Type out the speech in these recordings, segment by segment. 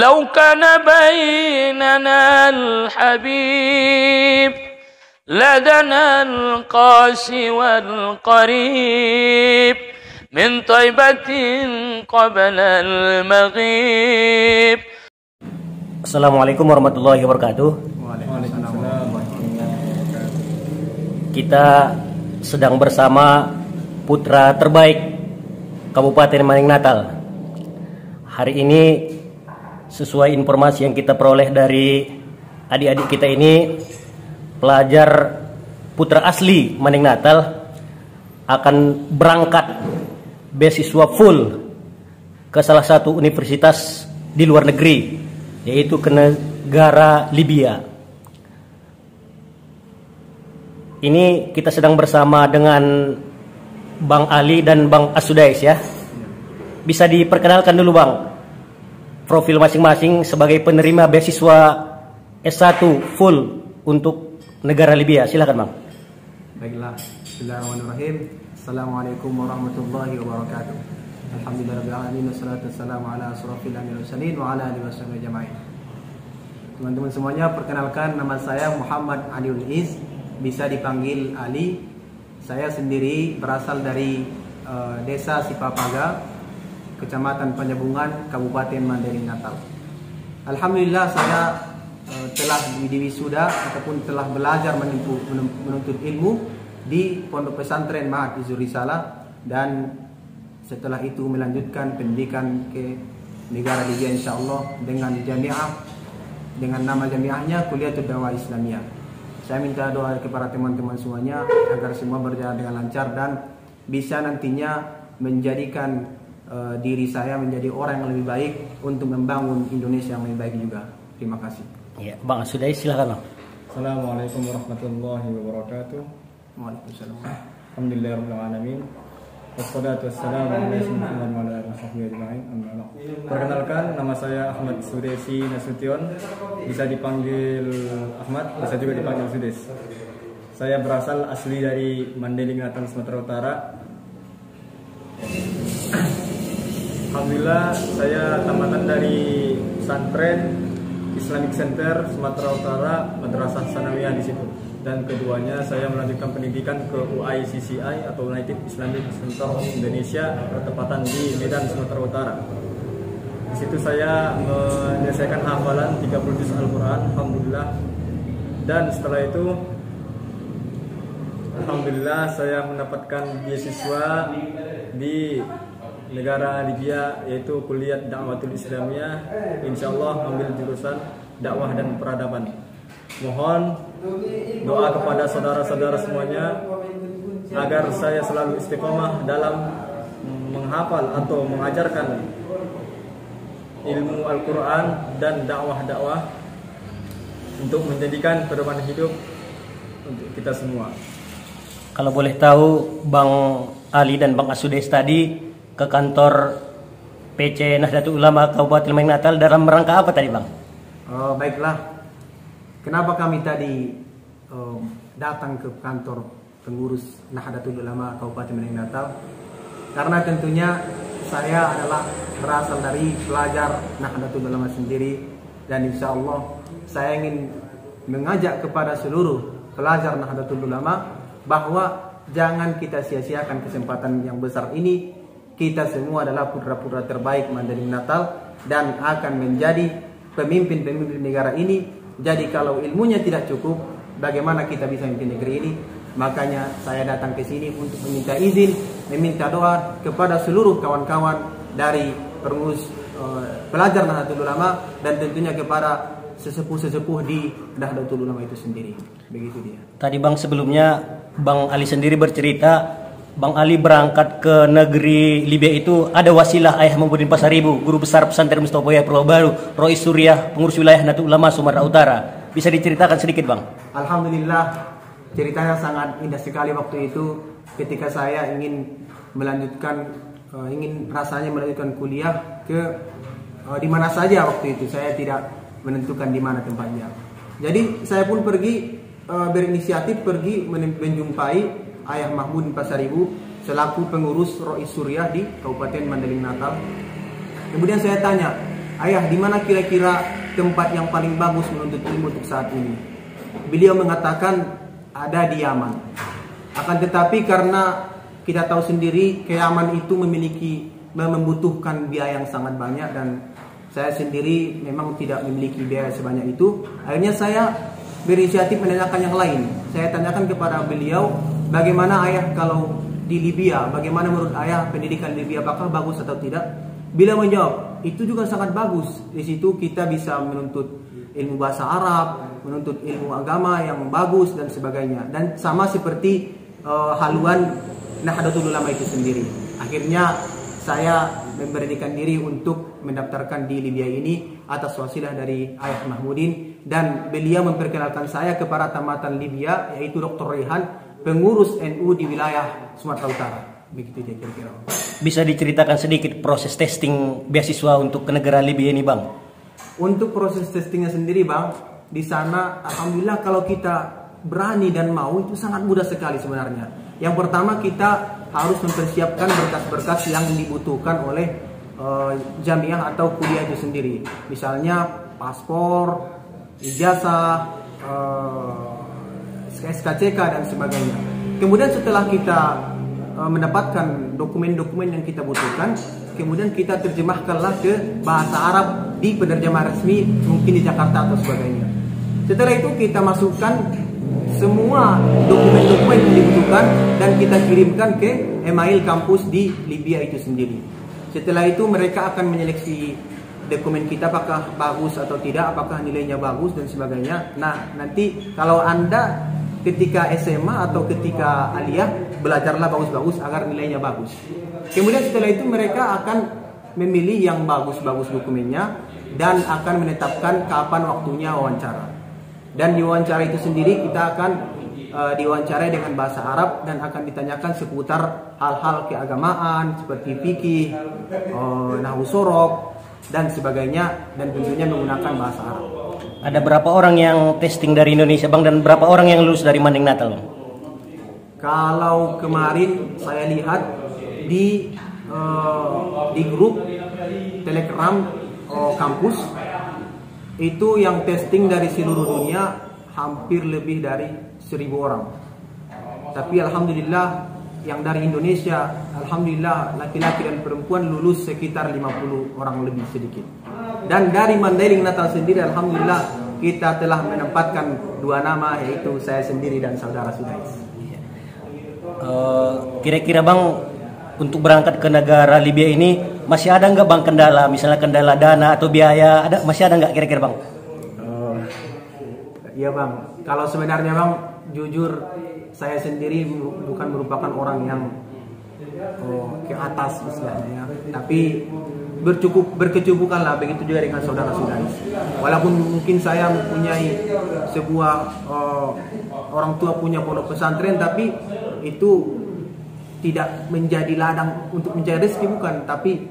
لو كان بيننا الحبيب لدنا القاسي والقريب من طيبة قبل المغيب Assalamualaikum warahmatullahi wabarakatuh. Kita sedang bersama putra terbaik Kabupaten Maning Natal. Hari ini sesuai informasi yang kita peroleh dari adik-adik kita ini pelajar putra asli Maning Natal akan berangkat beasiswa full ke salah satu universitas di luar negeri yaitu ke negara Libya. Ini kita sedang bersama dengan Bang Ali dan Bang Asudais ya. Bisa diperkenalkan dulu Bang profil masing-masing sebagai penerima beasiswa S1 full untuk negara Libya. Silakan Bang. Baiklah, Bismillahirrahmanirrahim. Assalamualaikum warahmatullahi wabarakatuh. Alhamdulillahirrahmanirrahim. Wassalatu wassalamu ala anbiya'i mursalin wa ala alihi ajma'in. Teman-teman semuanya, perkenalkan nama saya Muhammad Aliul Is, bisa dipanggil Ali. Saya sendiri berasal dari uh, Desa Sipapaga, Kecamatan Panjabungan, Kabupaten Mandailing Natal. Alhamdulillah saya uh, telah diwisuda ataupun telah belajar menempuh, menuntut ilmu di Pondok Pesantren Mahat Izuri Salah dan setelah itu melanjutkan pendidikan ke negara Libya insyaallah dengan jamiah dengan nama jamiahnya Kuliatul Dakwah Islamiyah. Saya minta doa kepada teman-teman semuanya agar semua berjalan dengan lancar dan bisa nantinya menjadikan uh, diri saya menjadi orang yang lebih baik untuk membangun Indonesia yang lebih baik juga. Terima kasih. Ya, Bang Asudais silakan Bang. Assalamualaikum warahmatullahi wabarakatuh. Waalaikumsalam. Alhamdulillahirrahmanirrahim. Wassalatu wassalamu. Perkenalkan nama saya Ahmad Sudesi Nasution. Bisa dipanggil Ahmad, bisa juga dipanggil Sudes. Saya berasal asli dari Mandailing Natal Sumatera Utara. Alhamdulillah saya tamatan dari pesantren Islamic Center Sumatera Utara Madrasah Sanawiyah di situ dan keduanya saya melanjutkan pendidikan ke UICCI atau United Islamic Center of Indonesia bertepatan di Medan Sumatera Utara. Di situ saya menyelesaikan hafalan 30 juz Al-Qur'an alhamdulillah. Dan setelah itu alhamdulillah saya mendapatkan beasiswa di negara Libya yaitu Kuliah Dakwatul Islamiyah insyaallah ambil jurusan dakwah dan peradaban. Mohon doa kepada saudara-saudara semuanya agar saya selalu istiqomah dalam menghafal atau mengajarkan ilmu Al-Quran dan dakwah-dakwah untuk menjadikan pedoman hidup untuk kita semua. Kalau boleh tahu Bang Ali dan Bang Asudais tadi ke kantor PC Nahdlatul Ulama Kabupaten Malang Natal dalam rangka apa tadi Bang? Oh, baiklah. Kenapa kami tadi um, datang ke kantor pengurus Nahdlatul Ulama Kabupaten Malang Natal? Karena tentunya saya adalah berasal dari pelajar Nahdlatul Ulama sendiri dan insya Allah saya ingin mengajak kepada seluruh pelajar Nahdlatul Ulama bahwa jangan kita sia-siakan kesempatan yang besar ini. Kita semua adalah putra-putra terbaik Mandailing Natal dan akan menjadi pemimpin-pemimpin negara ini. Jadi kalau ilmunya tidak cukup, bagaimana kita bisa memimpin negeri ini? Makanya saya datang ke sini untuk meminta izin, meminta doa kepada seluruh kawan-kawan dari pengurus uh, pelajar Nahdlatul Ulama dan tentunya kepada sesepuh-sesepuh di Nahdlatul Ulama itu sendiri. Begitu dia. Tadi Bang sebelumnya Bang Ali sendiri bercerita Bang Ali berangkat ke negeri Libya itu ada wasilah Ayah Muhammad Pasaribu, guru besar pesantren Mustafa Pulau Baru, Roy Suriah, pengurus wilayah Nahdlatul Ulama Sumatera Utara. Bisa diceritakan sedikit, Bang? Alhamdulillah ceritanya sangat indah sekali waktu itu ketika saya ingin melanjutkan uh, ingin rasanya melanjutkan kuliah ke uh, di mana saja waktu itu saya tidak menentukan di mana tempatnya. Jadi saya pun pergi uh, berinisiatif pergi menjumpai Ayah Mahmud Pasaribu selaku pengurus Rois Suriah di Kabupaten Mandailing Natal. Kemudian saya tanya, ayah di mana kira-kira tempat yang paling bagus menuntut ilmu untuk saat ini? Beliau mengatakan ada di Yaman. Akan tetapi karena kita tahu sendiri ke Yaman itu memiliki membutuhkan biaya yang sangat banyak dan saya sendiri memang tidak memiliki biaya sebanyak itu. Akhirnya saya berinisiatif menanyakan yang lain. Saya tanyakan kepada beliau bagaimana ayah kalau di Libya, bagaimana menurut ayah pendidikan Libya apakah bagus atau tidak? Beliau menjawab, itu juga sangat bagus. Di situ kita bisa menuntut ilmu bahasa Arab, menuntut ilmu agama yang bagus dan sebagainya. Dan sama seperti uh, haluan Nahdlatul Ulama itu sendiri. Akhirnya saya memberanikan diri untuk mendaftarkan di Libya ini atas wasilah dari Ayah Mahmudin dan beliau memperkenalkan saya kepada tamatan Libya yaitu Dr. Rehan pengurus NU di wilayah Sumatera Utara. Begitu dia kira-kira. Bisa diceritakan sedikit proses testing beasiswa untuk ke negara Libya ini, Bang? untuk proses testingnya sendiri bang di sana alhamdulillah kalau kita berani dan mau itu sangat mudah sekali sebenarnya. Yang pertama kita harus mempersiapkan berkas-berkas yang dibutuhkan oleh uh, jamiah atau kuliah itu sendiri. Misalnya paspor ijazah uh, SKCK dan sebagainya kemudian setelah kita uh, mendapatkan dokumen-dokumen yang kita butuhkan kemudian kita terjemahkanlah ke bahasa Arab di penerjemah resmi mungkin di Jakarta atau sebagainya. Setelah itu kita masukkan semua dokumen-dokumen yang dibutuhkan dan kita kirimkan ke email kampus di Libya itu sendiri. Setelah itu mereka akan menyeleksi dokumen kita apakah bagus atau tidak, apakah nilainya bagus dan sebagainya. Nah, nanti kalau Anda ketika SMA atau ketika aliyah belajarlah bagus-bagus agar nilainya bagus. Kemudian setelah itu mereka akan memilih yang bagus-bagus dokumennya dan akan menetapkan kapan waktunya wawancara. Dan di wawancara itu sendiri kita akan uh, diwawancarai dengan bahasa Arab dan akan ditanyakan seputar hal-hal keagamaan seperti fikih, uh, nahwu sorok dan sebagainya dan tentunya menggunakan bahasa Arab. Ada berapa orang yang testing dari Indonesia, Bang, dan berapa orang yang lulus dari Manding Natal? Kalau kemarin saya lihat di uh, di grup Telegram uh, kampus itu yang testing dari seluruh dunia hampir lebih dari seribu orang. Tapi alhamdulillah yang dari Indonesia alhamdulillah laki-laki dan perempuan lulus sekitar 50 orang lebih sedikit. Dan dari Mandailing Natal sendiri alhamdulillah kita telah menempatkan dua nama yaitu saya sendiri dan saudara Sudais. Uh, kira-kira bang untuk berangkat ke negara Libya ini masih ada nggak bang kendala misalnya kendala dana atau biaya ada masih ada nggak kira-kira bang? Iya bang. Kalau sebenarnya bang jujur saya sendiri bukan merupakan orang yang oh, ke atas istilahnya, tapi bercukup berkecukupan lah begitu juga dengan saudara-saudari. Walaupun mungkin saya mempunyai sebuah uh, orang tua punya pondok pesantren, tapi itu tidak menjadi ladang untuk mencari rezeki bukan, tapi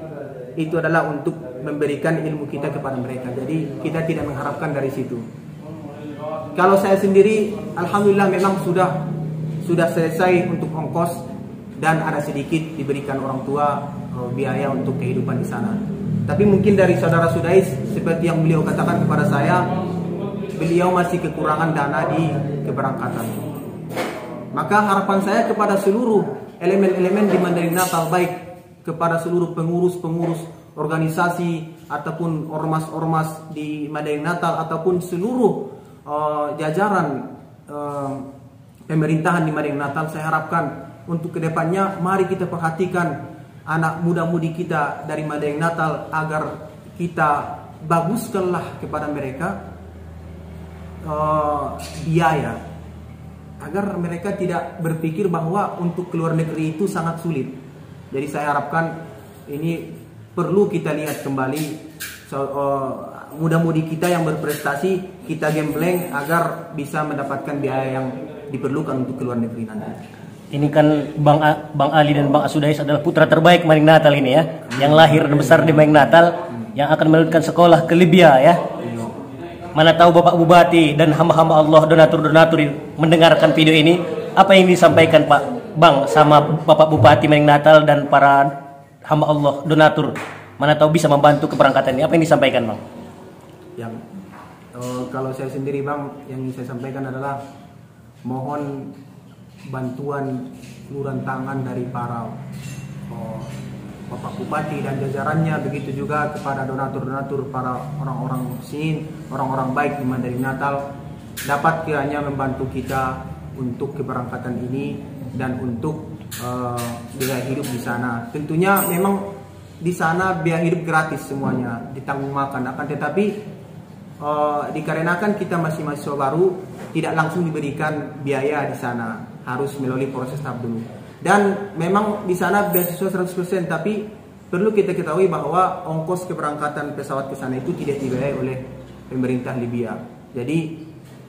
itu adalah untuk memberikan ilmu kita kepada mereka. Jadi kita tidak mengharapkan dari situ. Kalau saya sendiri, alhamdulillah memang sudah sudah selesai untuk ongkos dan ada sedikit diberikan orang tua uh, biaya untuk kehidupan di sana. Tapi mungkin dari saudara Sudais seperti yang beliau katakan kepada saya, beliau masih kekurangan dana di keberangkatan. Maka harapan saya kepada seluruh elemen-elemen di Mandarin Natal baik kepada seluruh pengurus-pengurus organisasi ataupun ormas-ormas di Mandarin Natal ataupun seluruh uh, jajaran uh, pemerintahan di Mandarin Natal saya harapkan untuk ke depannya mari kita perhatikan anak muda-mudi kita dari Mandarin Natal agar kita baguskanlah kepada mereka uh, biaya agar mereka tidak berpikir bahwa untuk keluar negeri itu sangat sulit. Jadi saya harapkan ini perlu kita lihat kembali so, uh, muda-mudi kita yang berprestasi kita gembleng agar bisa mendapatkan biaya yang diperlukan untuk keluar negeri nanti. Ini kan Bang A, Bang Ali dan Bang Asudais adalah putra terbaik Maning Natal ini ya, yang lahir dan besar di Maning Natal, yang akan melanjutkan sekolah ke Libya ya. Mana tahu Bapak Bupati dan hamba-hamba Allah donatur-donatur mendengarkan video ini, apa yang disampaikan Pak Bang sama Bapak Bupati Maning Natal dan para hamba Allah donatur mana tahu bisa membantu keberangkatan ini. Apa yang disampaikan bang? Yang eh, kalau saya sendiri bang, yang saya sampaikan adalah mohon bantuan uluran tangan dari para oh, Bapak Bupati dan jajarannya begitu juga kepada donatur-donatur para orang-orang sini, orang-orang baik di Mandarin Natal dapat kiranya membantu kita untuk keberangkatan ini dan untuk uh, biaya hidup di sana. Tentunya memang di sana biaya hidup gratis semuanya, ditanggung makan. Akan tetapi uh, dikarenakan kita masih mahasiswa baru, tidak langsung diberikan biaya di sana, harus melalui proses tahap dulu. Dan memang di sana beasiswa 100% tapi perlu kita ketahui bahwa ongkos keberangkatan pesawat ke sana itu tidak dibayar oleh pemerintah Libya. Jadi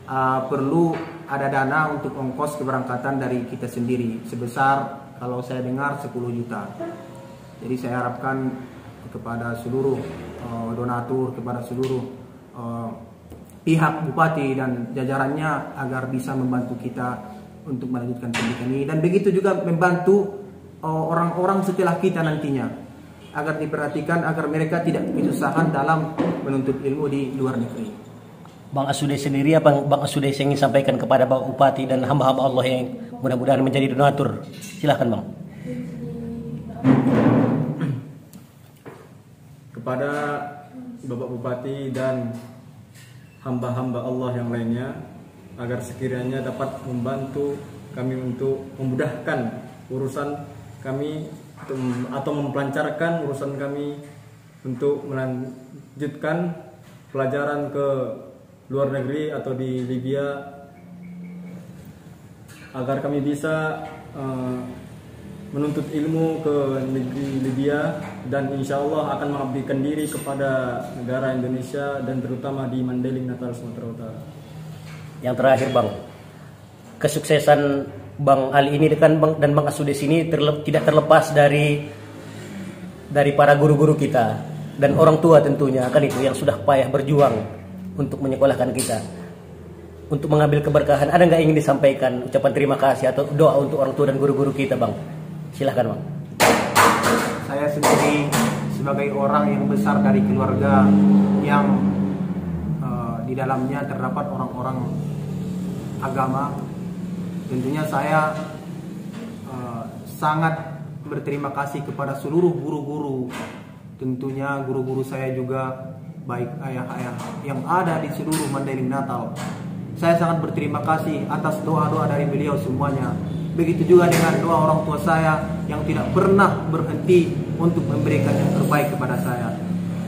uh, perlu ada dana untuk ongkos keberangkatan dari kita sendiri sebesar kalau saya dengar 10 juta. Jadi saya harapkan kepada seluruh uh, donatur, kepada seluruh uh, pihak bupati dan jajarannya agar bisa membantu kita untuk melanjutkan pendidikan ini dan begitu juga membantu uh, orang-orang setelah kita nantinya agar diperhatikan agar mereka tidak kesusahan dalam menuntut ilmu di luar negeri. Bang Asude sendiri apa Bang Asude ingin sampaikan kepada Bang Bupati dan hamba-hamba Allah yang mudah-mudahan menjadi donatur. Silahkan Bang. Kepada Bapak Bupati dan hamba-hamba Allah yang lainnya agar sekiranya dapat membantu kami untuk memudahkan urusan kami atau mempelancarkan urusan kami untuk melanjutkan pelajaran ke luar negeri atau di Libya agar kami bisa uh, menuntut ilmu ke negeri Libya dan insya Allah akan mengabdikan diri kepada negara Indonesia dan terutama di Mandailing Natal Sumatera Utara. Yang terakhir Bang, kesuksesan Bang Ali ini kan Bang dan Bang Asudes ini terlep, tidak terlepas dari dari para guru-guru kita dan orang tua tentunya kan itu yang sudah payah berjuang untuk menyekolahkan kita. Untuk mengambil keberkahan ada nggak ingin disampaikan ucapan terima kasih atau doa untuk orang tua dan guru-guru kita bang? Silahkan bang. Saya sendiri sebagai orang yang besar dari keluarga yang di dalamnya terdapat orang-orang agama. Tentunya saya uh, sangat berterima kasih kepada seluruh guru-guru. Tentunya guru-guru saya juga baik ayah-ayah yang ada di seluruh Mandailing Natal. Saya sangat berterima kasih atas doa-doa dari beliau semuanya. Begitu juga dengan doa orang tua saya yang tidak pernah berhenti untuk memberikan yang terbaik kepada saya.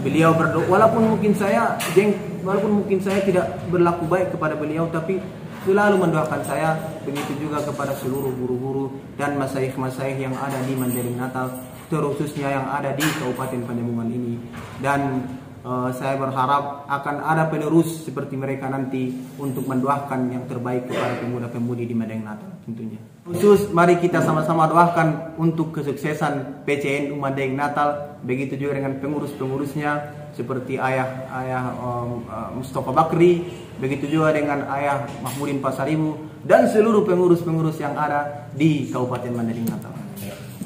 Beliau berdoa walaupun mungkin saya jeng walaupun mungkin saya tidak berlaku baik kepada beliau tapi selalu mendoakan saya. Begitu juga kepada seluruh guru-guru dan masaih-masaih yang ada di Mandailing Natal terkhususnya yang ada di Kabupaten Pademangan ini. Dan uh, saya berharap akan ada penerus seperti mereka nanti untuk mendoakan yang terbaik kepada pemuda-pemudi di Mandailing Natal tentunya. Khusus mari kita sama-sama doakan untuk kesuksesan PCN Mandailing Natal. Begitu juga dengan pengurus-pengurusnya seperti ayah ayah um, uh, Mustafa Bakri, begitu juga dengan ayah Mahmudin Pasaribu dan seluruh pengurus-pengurus yang ada di Kabupaten Mandailing Natal.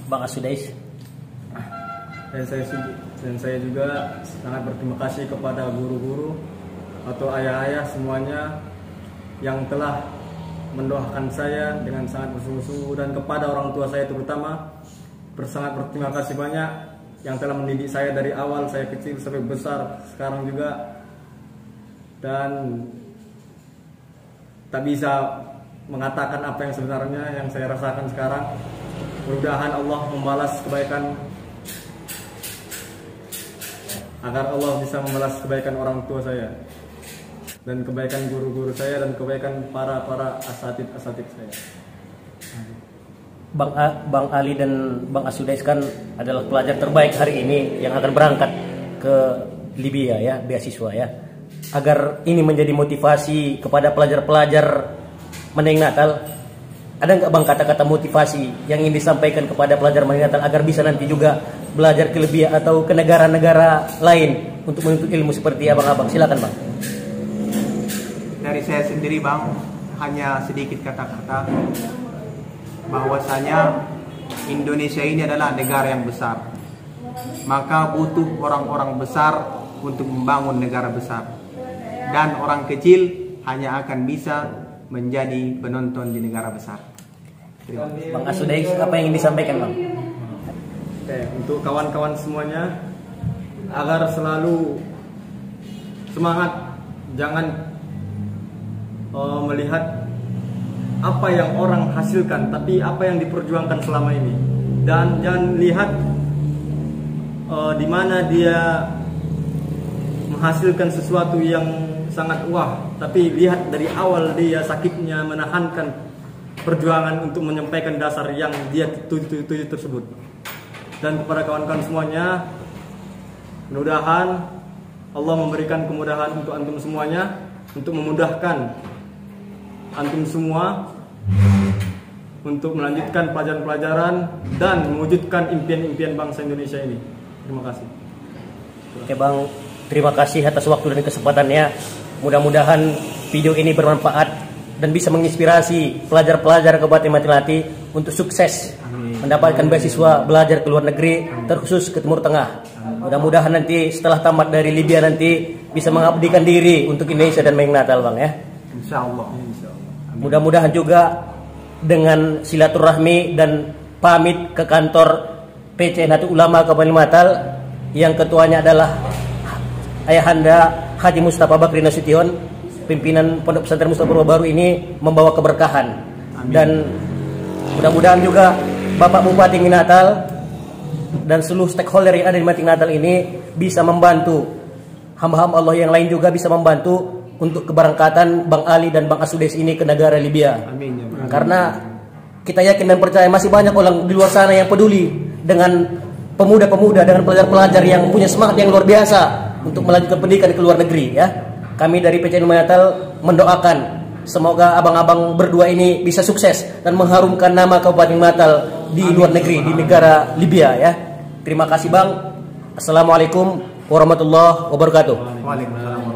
Bang Asudais. Dan saya dan saya juga sangat berterima kasih kepada guru-guru atau ayah-ayah semuanya yang telah mendoakan saya dengan sangat bersungguh-sungguh dan kepada orang tua saya terutama bersangat berterima kasih banyak yang telah mendidik saya dari awal saya kecil sampai besar sekarang juga dan tak bisa mengatakan apa yang sebenarnya yang saya rasakan sekarang mudah-mudahan Allah membalas kebaikan agar Allah bisa membalas kebaikan orang tua saya dan kebaikan guru-guru saya dan kebaikan para para asatid asatid saya. Bang A, Bang Ali dan Bang Asudais kan adalah pelajar terbaik hari ini yang akan berangkat ke Libya ya, beasiswa ya. Agar ini menjadi motivasi kepada pelajar-pelajar Meneng Natal, ada nggak bang kata-kata motivasi yang ingin disampaikan kepada pelajar Meneng Natal agar bisa nanti juga belajar ke Libya atau ke negara-negara lain untuk menuntut ilmu seperti abang-abang? Silakan bang. Dari saya sendiri bang, hanya sedikit kata-kata bahwasanya Indonesia ini adalah negara yang besar. maka butuh orang-orang besar untuk membangun negara besar. Dan orang kecil hanya akan bisa menjadi penonton di negara besar. Terima kasih. Bang Asudais apa yang ingin disampaikan bang? Oke, untuk kawan-kawan semuanya agar selalu semangat, jangan uh, melihat apa yang orang hasilkan, tapi apa yang diperjuangkan selama ini. Dan jangan lihat uh, di mana dia menghasilkan sesuatu yang sangat wah, tapi lihat dari awal dia sakitnya menahankan perjuangan untuk menyampaikan dasar yang dia tuju, tuju tersebut. Dan kepada kawan-kawan semuanya, mudah-mudahan Allah memberikan kemudahan untuk antum semuanya, untuk memudahkan antum semua untuk melanjutkan pelajaran-pelajaran dan mewujudkan impian-impian bangsa Indonesia ini. Terima kasih. Oke bang, terima kasih atas waktu dan kesempatannya. Mudah-mudahan video ini bermanfaat dan bisa menginspirasi pelajar-pelajar Kabupaten Matilati untuk sukses mendapatkan beasiswa belajar ke luar negeri, terkhusus ke Timur Tengah. Mudah-mudahan nanti setelah tamat dari Libya nanti bisa mengabdikan diri untuk Indonesia dan Natal bang ya. Insya Allah. Mudah-mudahan juga dengan silaturahmi dan pamit ke kantor PC Nahdlatul Ulama Kabupaten Matal yang ketuanya adalah Ayahanda Haji Mustafa Bakri Nasution, pimpinan Pondok Pesantren Mustafa Baru ini membawa keberkahan. Dan mudah-mudahan juga Bapak Bupati Natal dan seluruh stakeholder yang ada di Mating Natal ini bisa membantu. Hamba-hamba Allah yang lain juga bisa membantu untuk keberangkatan Bang Ali dan Bang Asudes ini ke negara Libya. Amin ya Allah. Karena kita yakin dan percaya masih banyak orang di luar sana yang peduli dengan pemuda-pemuda dengan pelajar-pelajar yang punya semangat yang luar biasa untuk melanjutkan pendidikan ke luar negeri ya. Kami dari PCN Natal mendoakan semoga abang-abang berdua ini bisa sukses dan mengharumkan nama Kabupaten Natal di luar negeri di negara Libya ya. Terima kasih Bang. Assalamualaikum warahmatullahi wabarakatuh. Waalaikumsalam.